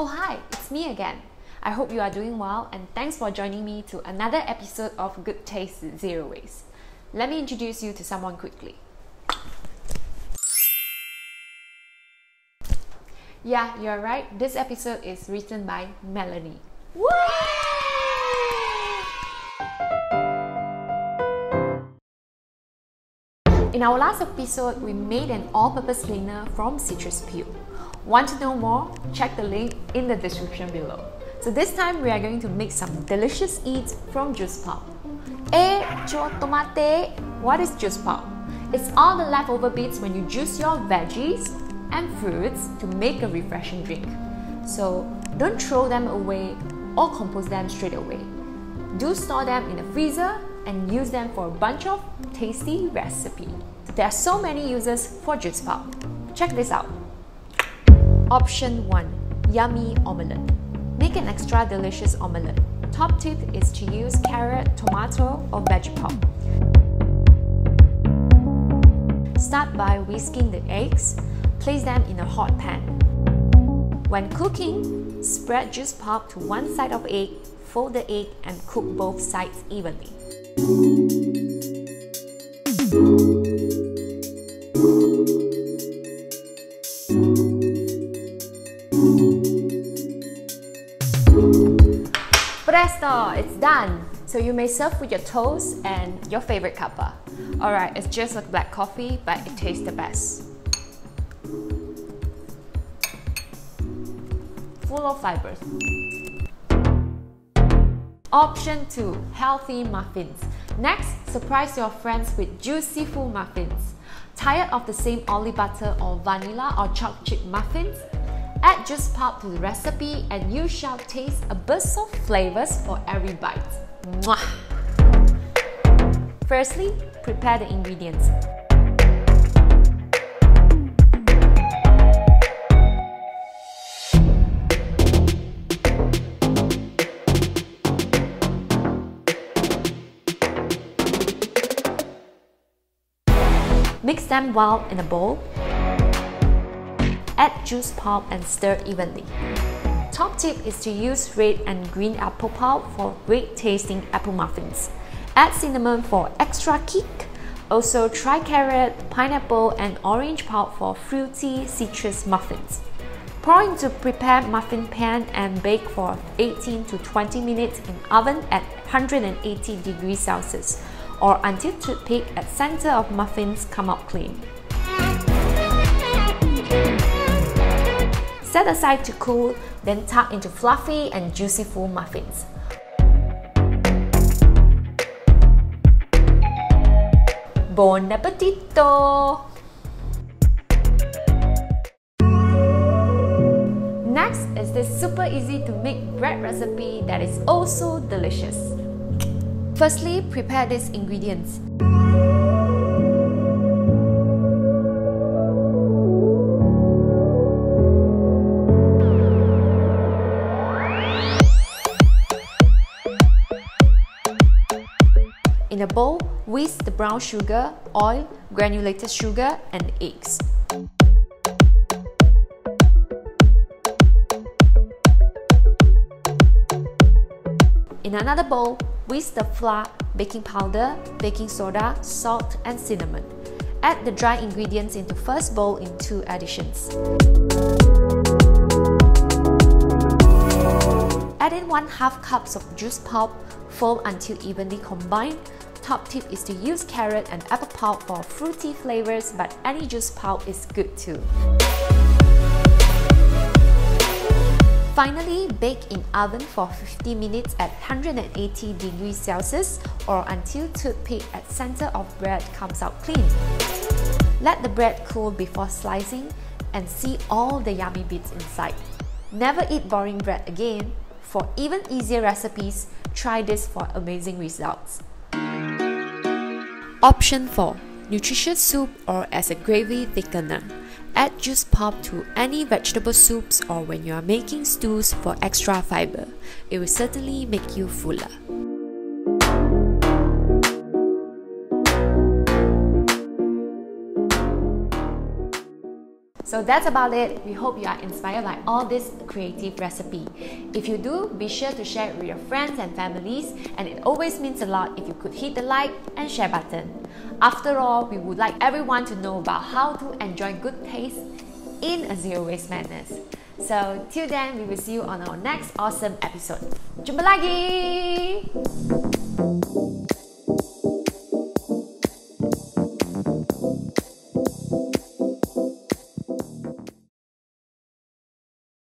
Oh, hi, it's me again. I hope you are doing well and thanks for joining me to another episode of Good Taste Zero Waste. Let me introduce you to someone quickly. Yeah, you're right. This episode is written by Melanie. Woo! In our last episode, we made an all-purpose cleaner from citrus peel. Want to know more? Check the link in the description below. So this time we are going to make some delicious eats from juice pulp. Eh, cho tomate. What is juice pulp? It's all the leftover bits when you juice your veggies and fruits to make a refreshing drink. So don't throw them away or compose them straight away. Do store them in the freezer and use them for a bunch of tasty recipes. There are so many uses for juice pulp. Check this out. Option 1 Yummy Omelette. Make an extra delicious omelette. Top tip is to use carrot, tomato, or veggie pulp. Start by whisking the eggs. Place them in a hot pan. When cooking, spread juice pulp to one side of egg, fold the egg and cook both sides evenly. Presto! It's done! So you may serve with your toast and your favorite cuppa. Alright, it's just like black coffee, but it tastes the best. Full of fibers. Option 2 Healthy Muffins. Next, surprise your friends with juicy full muffins. Tired of the same olive butter or vanilla or chocolate chip muffins? Add juice pulp to the recipe and you shall taste a burst of flavors for every bite. Mwah! Firstly, prepare the ingredients. Mix them well in a bowl. Add juice pulp and stir evenly. Top tip is to use red and green apple pulp for great tasting apple muffins. Add cinnamon for extra kick. Also try carrot, pineapple and orange pulp for fruity citrus muffins. Pour into prepared muffin pan and bake for 18 to 20 minutes in oven at 180 degrees Celsius or until toothpick at center of muffins come out clean. Set aside to cool, then tuck into fluffy and juicy full muffins. Buon appetito! Next is this super easy to make bread recipe that is also delicious. Firstly, prepare these ingredients. In a bowl, whisk the brown sugar, oil, granulated sugar, and eggs. In another bowl, whisk the flour, baking powder, baking soda, salt, and cinnamon. Add the dry ingredients into first bowl in two additions. Add in 1 half cups of juice pulp, fold until evenly combined. Top tip is to use carrot and apple pulp for fruity flavors, but any juice pulp is good too. Finally, bake in oven for 50 minutes at 180 degrees Celsius or until toothpick at center of bread comes out clean. Let the bread cool before slicing and see all the yummy bits inside. Never eat boring bread again. For even easier recipes, try this for amazing results. Option 4. Nutritious soup or as a gravy thickener. Add juice pulp to any vegetable soups or when you are making stews for extra fiber. It will certainly make you fuller. So that's about it. We hope you are inspired by all this creative recipe. If you do, be sure to share it with your friends and families, and it always means a lot if you could hit the like and share button. After all, we would like everyone to know about how to enjoy good taste in a zero waste manner. So till then, we will see you on our next awesome episode. Jumpa lagi!